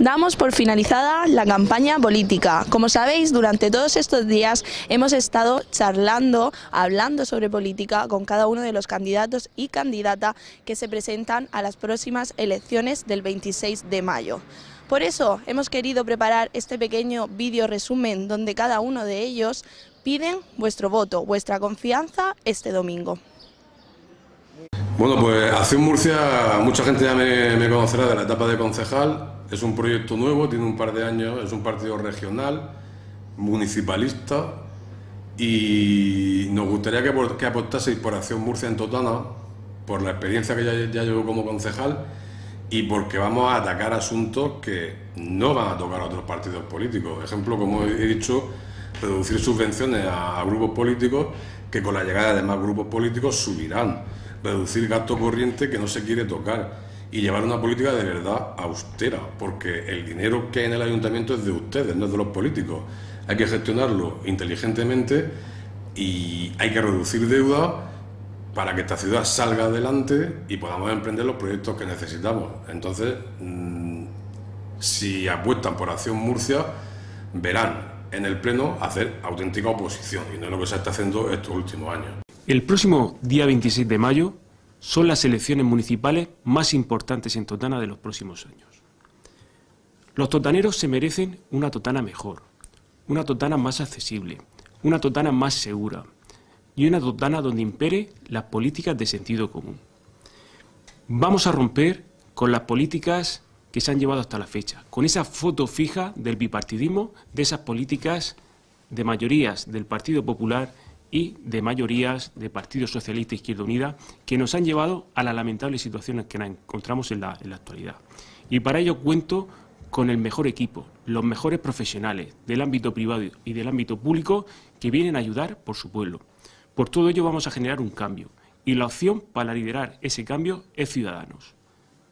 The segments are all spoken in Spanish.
Damos por finalizada la campaña política. Como sabéis, durante todos estos días hemos estado charlando, hablando sobre política con cada uno de los candidatos y candidatas que se presentan a las próximas elecciones del 26 de mayo. Por eso hemos querido preparar este pequeño vídeo resumen donde cada uno de ellos piden vuestro voto, vuestra confianza este domingo. Bueno, pues Acción Murcia, mucha gente ya me, conocerá de la etapa de concejal. Es un proyecto nuevo, tiene un par de años, es un partido regional, municipalista y nos gustaría que, que apostaseis por Acción Murcia en Totana, por la experiencia que ya, ya llevo como concejal y porque vamos a atacar asuntos que no van a tocar a otros partidos políticos. Ejemplo, como he dicho, reducir subvenciones a, grupos políticos que con la llegada de más grupos políticos subirán reducir gasto corriente que no se quiere tocar y llevar una política de verdad austera, porque el dinero que hay en el ayuntamiento es de ustedes, no es de los políticos. Hay que gestionarlo inteligentemente y hay que reducir deuda para que esta ciudad salga adelante y podamos emprender los proyectos que necesitamos. Entonces, mm, si apuestan por Acción Murcia, verán en el Pleno hacer auténtica oposición y no es lo que se está haciendo estos últimos años. El próximo día 26 de mayo son las elecciones municipales más importantes en Totana de los próximos años. Los totaneros se merecen una Totana mejor, una Totana más accesible, una Totana más segura y una Totana donde impere las políticas de sentido común. Vamos a romper con las políticas que se han llevado hasta la fecha, con esa foto fija del bipartidismo, de esas políticas de mayorías del Partido Popular y de mayorías de Partido Socialista e Izquierda Unida que nos han llevado a las lamentables situaciones que nos encontramos en la, en la actualidad. Y para ello cuento con el mejor equipo, los mejores profesionales del ámbito privado y del ámbito público que vienen a ayudar por su pueblo. Por todo ello vamos a generar un cambio y la opción para liderar ese cambio es Ciudadanos.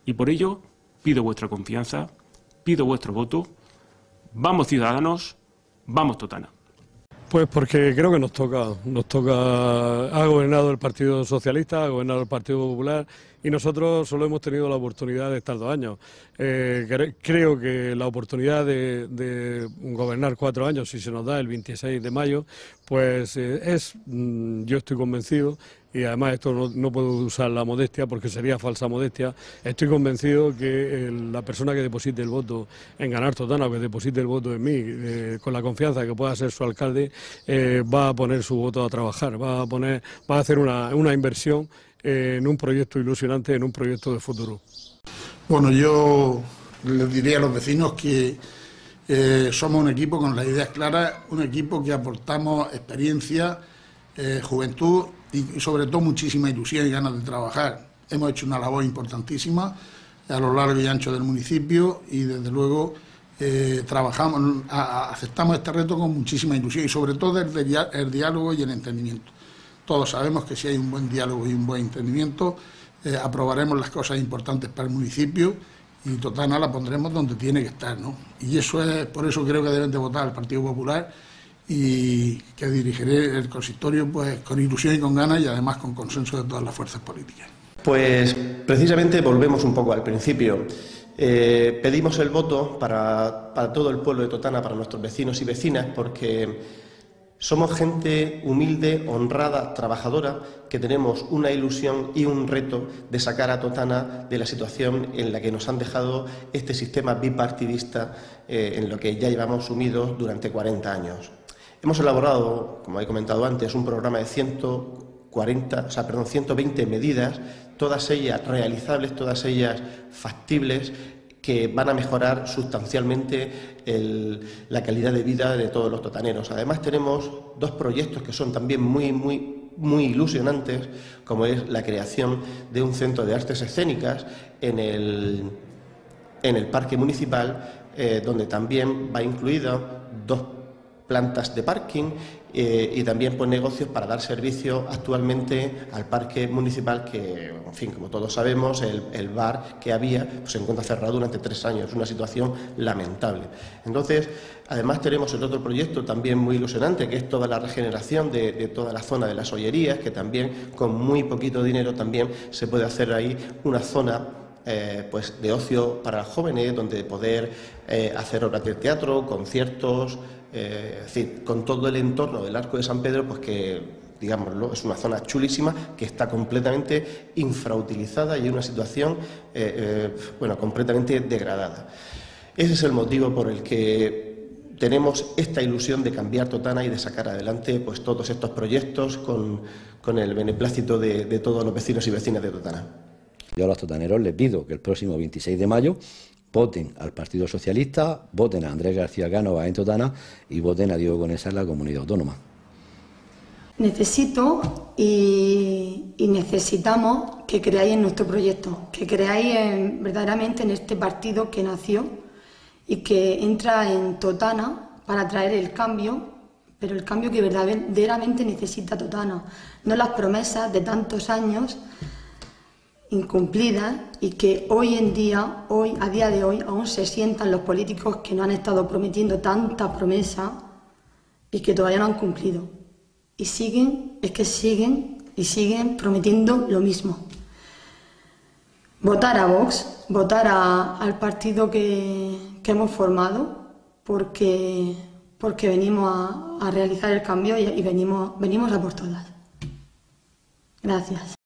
Y por ello pido vuestra confianza, pido vuestro voto. Vamos Ciudadanos, vamos Totana. Pues porque creo que nos toca, nos toca, ha gobernado el Partido Socialista, ha gobernado el Partido Popular y nosotros solo hemos tenido la oportunidad de estar dos años. Eh, creo que la oportunidad de, gobernar cuatro años, si se nos da el 26 de mayo, pues eh, es, mm, yo estoy convencido, y además esto no, puedo usar la modestia porque sería falsa modestia, estoy convencido que la persona que deposite el voto en ganar Totana que deposite el voto en mí, eh, con la confianza que pueda ser su alcalde, va a poner su voto a trabajar, va a, poner, va a hacer una, una inversión en un proyecto ilusionante, en un proyecto de futuro. Bueno, yo les diría a los vecinos que eh, somos un equipo con las ideas claras, un equipo que aportamos experiencia, eh, juventud y, sobre todo muchísima ilusión y ganas de trabajar. Hemos hecho una labor importantísima a lo largo y ancho del municipio y desde luego eh, trabajamos, aceptamos este reto con muchísima ilusión y sobre todo el diálogo y el entendimiento. Todos sabemos que si hay un buen diálogo y un buen entendimiento, eh, aprobaremos las cosas importantes para el municipio y Totana la pondremos donde tiene que estar, ¿no? Y eso es, por eso creo que deben de votar al Partido Popular y que dirigiré el consistorio pues con ilusión y con ganas y además con consenso de todas las fuerzas políticas. Pues precisamente volvemos un poco al principio. Eh, pedimos el voto para, para todo el pueblo de Totana, para nuestros vecinos y vecinas, porque somos gente humilde, honrada, trabajadora, que tenemos una ilusión y un reto de sacar a Totana de la situación en la que nos han dejado este sistema bipartidista eh, en lo que ya llevamos sumidos durante 40 años. Hemos elaborado, como he comentado antes, un programa de 140, o sea, perdón, 120 medidas, todas ellas realizables, todas ellas factibles, que van a mejorar sustancialmente la calidad de vida de todos los totaneros. Además tenemos dos proyectos que son también muy, muy, muy ilusionantes, como es la creación de un centro de artes escénicas en el, en el parque municipal, eh, donde también va incluido dos plantas de parking eh, y también pues, negocios para dar servicio actualmente al parque municipal que, en fin, como todos sabemos, el, bar que había pues, se encuentra cerrado durante tres años, es una situación lamentable. Entonces, además tenemos el otro proyecto también muy ilusionante, que es toda la regeneración de, de toda la zona de las ollerías, que también con muy poquito dinero también se puede hacer ahí una zona eh, pues de ocio para jóvenes, donde poder eh, hacer obras de teatro, conciertos, es decir, con todo el entorno del Arco de San Pedro, pues que digámoslo, es una zona chulísima que está completamente infrautilizada y en una situación bueno, completamente degradada. Ese es el motivo por el que tenemos esta ilusión de cambiar Totana y de sacar adelante pues, todos estos proyectos con, el beneplácito de todos los vecinos y vecinas de Totana. Yo a los totaneros les pido que el próximo 26 de mayo voten al Partido Socialista, voten a Andrés García Cánova en Totana y voten a Diego Conesa en la comunidad autónoma. Necesito y, necesitamos que creáis en nuestro proyecto, que creáis verdaderamente en este partido que nació y que entra en Totana para traer el cambio, pero el cambio que verdaderamente necesita Totana, no las promesas de tantos años incumplidas y que hoy en día, hoy a día de hoy, aún se sientan los políticos que no han estado prometiendo tantas promesas y que todavía no han cumplido. Y siguen, es que siguen y siguen prometiendo lo mismo votar a Vox, votar al partido que, hemos formado, porque, porque venimos a, realizar el cambio y, venimos, venimos a por todas. Gracias.